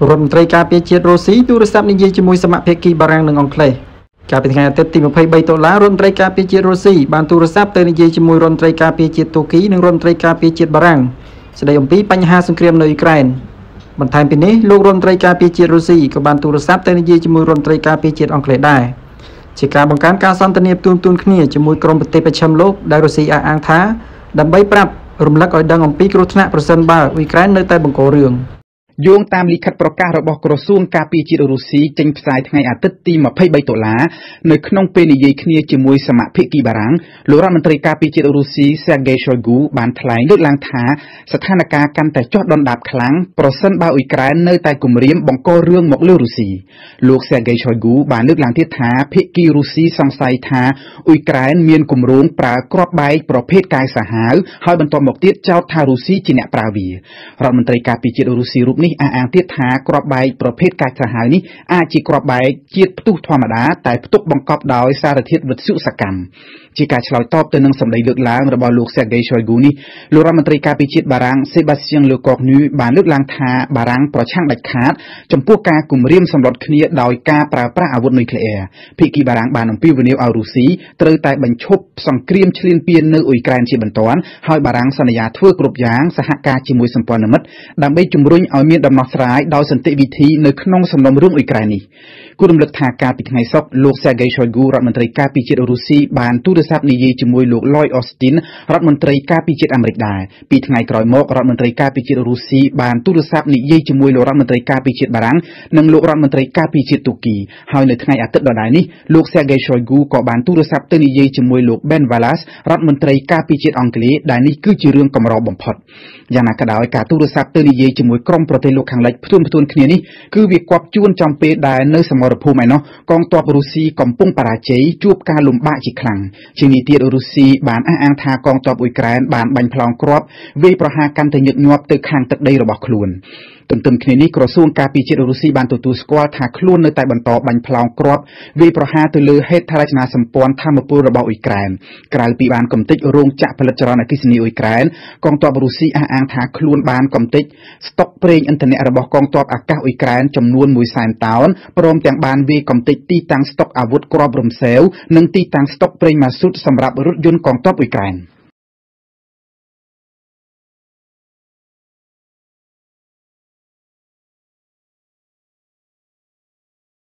រដ្ឋមន្ត្រីការពារជាតិរុស្ស៊ីទូរស័ព្ទនិយាយជាមួយសមាភាគីបារាំងនិងអង់គ្លេសកាលពីថ្ងៃអាទិត្យទី23តុលារដ្ឋមន្ត្រីការពារជាតិរុស្ស៊ីបានទូរស័ព្ទទៅនិយាយជាមួយរដ្ឋមន្ត្រីការពារជាតិតូគីនិងរដ្ឋមន្ត្រីការពារជាតិបារាំងស្ដីអំពីបញ្ហាសង្គ្រាមនៅអ៊ុយក្រែនបន្ថែមពីនេះលោករដ្ឋមន្ត្រីការពារជាតិរុស្ស៊ីក៏បានទូរស័ព្ទទៅនិយាយជាមួយរដ្ឋមន្ត្រីការពារជាតិអង់គ្លេសដែរជាការបង្កើនការសន្ទនាផ្ទួនៗគ្នាជាមួយក្រុមប្រទេសប្រឆាំលោកដែលរុស្ស៊ីអះអាងថាដើម្បីប្រាប់រំលឹកឲ្យដឹងអំពីគ្រោះថ្នាក់ប្រសិនបើអ៊ុយក្រែននៅតែបង្ករឿង។ យោងតាមលិខិតប្រកាសរបស់ក្រសួងការពារជាតិរុស្ស៊ីចេញផ្សាយថ្ងៃអាទិត្យទី23តុលានៅក្នុងពេលនិយាយគ្នាជាមួយសមាភិកីបារាំងលោករដ្ឋមន្ត្រីការពារជាតិរុស្ស៊ី Sergei Shoigu បានថ្លែងលើកឡើងថាស្ថានភាពកាន់តែចុះដុនដាបខ្លាំងប្រសិនបើអ៊ុយក្រែននៅតែគំរាមបង្ករឿងមកលើរុស្ស៊ីលោក Sergei Shoigu បានលើកឡើងទៀតថាភិកីរុស្ស៊ីសង្ស័យថាអ៊ុយក្រែនមានគម្រោងប្រើគ្រាប់បែកប្រភេទកាយសាហាវហើយបន្ទាប់មកទៀតចោទថារុស្ស៊ីជាអ្នកប្រើវារដ្ឋមន្ត្រីការពារជាតិរុស្ស៊ីរូបនេះអះអាងទៀតថាគ្រាប់បែកប្រភេទកាច់សាហាវនេះអាចជាគ្រាប់បែកជាតិផ្ទុះធម្មតាតែផ្ទុកបង្កប់ដោយសារធាតុវិទ្យុសកម្មជាការឆ្លើយតបទៅនឹងសម្ដីលើកឡើងរបស់លោក Sergei Shoigu នេះលោករដ្ឋមន្ត្រីការពារជាតិបារាំង Sébastien Lecornu បានលើកឡើងថាបារាំងប្រឆាំងដាច់ខាតចំពោះការគំរាមសម្រុតគ្នាដោយការប្រើប្រាស់អាវុធនុយក្លេអ៊ែរភាគីបារាំងបានអំពាវនាវឲ្យរុស្ស៊ីត្រូវតែបញ្ឈប់សង្គ្រាមឈ្លានពាននៅអ៊ុយក្រែនជាបន្ទាន់ហើយបារាំងសន្យាធ្វើគ្រប់យ៉ាងសហការជាមួយសម្ព័ន្ធមិត្តដើម្បីជំរុញឲ្យមានដំណោះស្រាយដោយសន្តិវិធីនៅក្នុងសំណុំរឿងអ៊ុយក្រែននេះគូរំលឹកថាកាលពីថ្ងៃសុក្រលោក Sergei Shoigu រដ្ឋមន្ត្រីការពារជាតិរុស្ស៊ីបានទូរស័ព្ទនិយាយជាមួយលោក Lloyd Austin រដ្ឋមន្ត្រីការពារជាតិអាមេរិកដែរពីថ្ងៃក្រោយមករដ្ឋមន្ត្រីការពារជាតិរុស្ស៊ីបានទូរស័ព្ទនិយាយជាមួយលោករដ្ឋមន្ត្រីការពារជាតិបារាំងនិងលោករដ្ឋមន្ត្រីការពារជាតិទូគីហើយនៅថ្ងៃអាទិត្យដដែលនេះលោក Sergei Shoigu ក៏បានទូរស័ព្ទទៅនិយាយជាមួយលោក Ben Wallace រដ្ឋមន្ត្រីការពារជាតិអង់គ្លេសដែលនេះគឺជារឿងកម្របំផុតយ៉ាងណាក៏ដោយការទូរស័ព្ទទៅនិយាយជាមួយក្រុមប្រទេសលោកខាងលិចផ្ទួនផ្ទួនគ្នានេះគឺវាគប់ជួនចំពេលដែលនៅសមរភូមិឯណោះកងទ័ពរុស្ស៊ីកំពុងបរាជ័យជួបការលំបាកជាខ្លាំងជាងនេះទៀតរុស្ស៊ីបានអះអាងថាកងទ័ពអ៊ុយក្រែនបានបាញ់ផ្លោងគ្រាប់វាយប្រហារកាន់តែញឹកញាប់ទៅខាងទឹកដីរបស់ខ្លួន ទន្ទឹមគ្នានេះក្រសួងការពារជាតិរុស្ស៊ីបានទទួលស្គាល់ថាខ្លួននៅតែបន្តបាញ់ផ្លោងគ្រាប់វាយប្រហារទៅលើហេដ្ឋារចនាសម្ព័ន្ធធម្មពលរបស់អ៊ុយក្រែនក្រៅពីបានកំទេចរោងចក្រផលិតចរន្តអគ្គិសនីអ៊ុយក្រែនកងទ័ពរុស្ស៊ីអះអាងថាខ្លួនបានកំទេចស្តុកប្រេងឥន្ធនៈរបស់កងទ័ពអាកាសអ៊ុយក្រែនចំនួន1សែនតោនព្រមទាំងបានវាយកំទេចទីតាំងស្តុកអាវុធគ្រាប់រំសេវនិងទីតាំងស្តុកប្រេងម៉ាស៊ូតសម្រាប់រថយន្តកងទ័ពអ៊ុយក្រែន។